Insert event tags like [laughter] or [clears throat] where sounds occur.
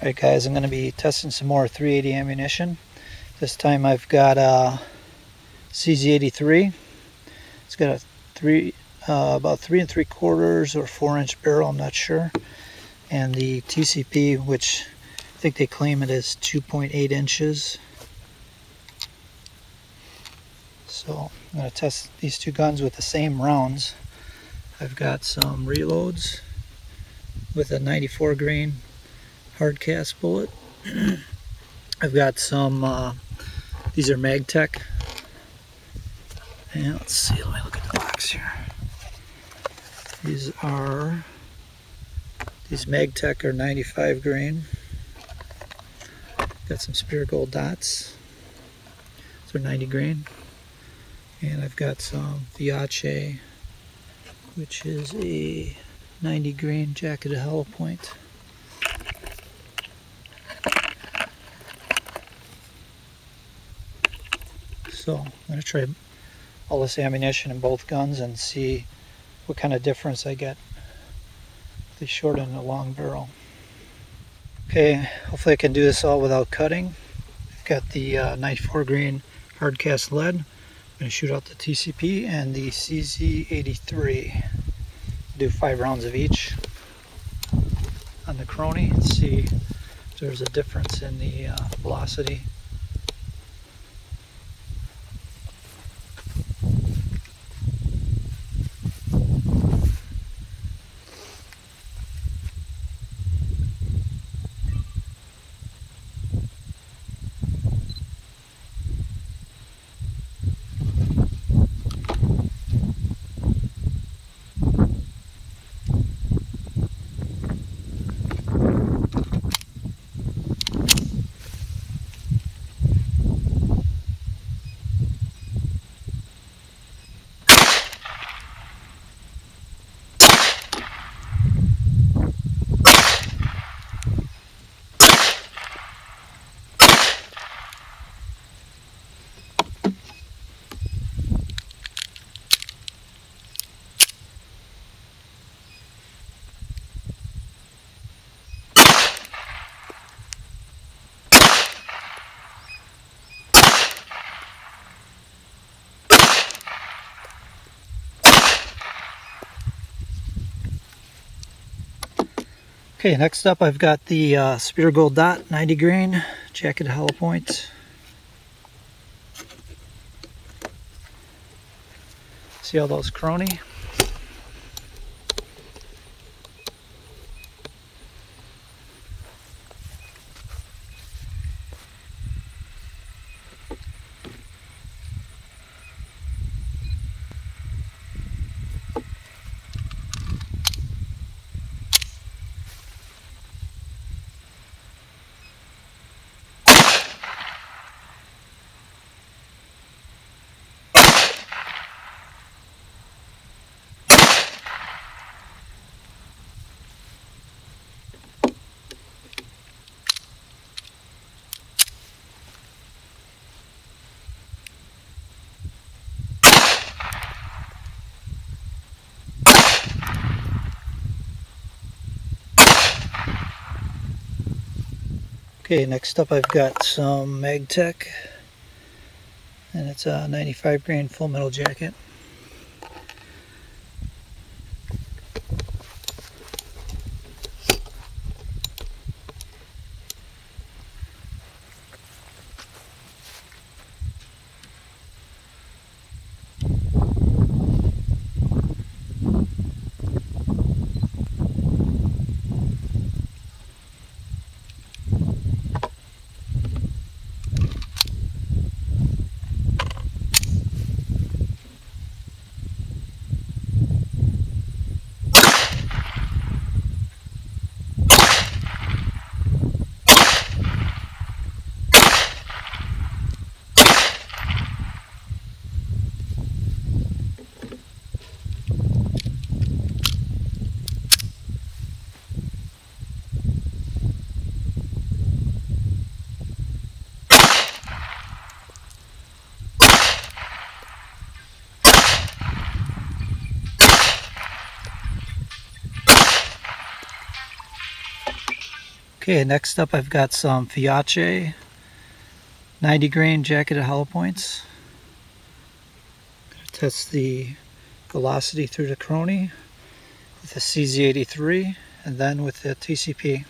Alright guys, I'm going to be testing some more 380 ammunition. This time I've got a CZ83. It's got a three, uh, about three and three quarters or four inch barrel, I'm not sure. And the TCP, which I think they claim it is 2.8 inches. So I'm going to test these two guns with the same rounds. I've got some reloads with a 94 grain hard cast bullet. [clears throat] I've got some, uh, these are Magtech. And let's see, let me look at the box here. These are, these Magtech are 95 grain. Got some Speer Gold dots. These are 90 grain. And I've got some Fiocchi, which is a 90 grain jacketed hollow point. So I'm going to try all this ammunition in both guns and see what kind of difference I get the short and the long barrel. Okay, hopefully I can do this all without cutting. I've got the uh, 94 grain hard cast lead. I'm going to shoot out the TCP and the CZ83. Do five rounds of each on the Chrony and see if there's a difference in the uh, velocity Okay, next up I've got the uh, Speer Gold Dot 90 grain jacket hollow point. See all those Chrony? Okay, next up I've got some Magtech and it's a 95 grain full metal jacket. Okay, next up I've got some Fiocchi 90 grain jacketed hollow points. Test the velocity through the Chrony with the CZ83 and then with the TCP.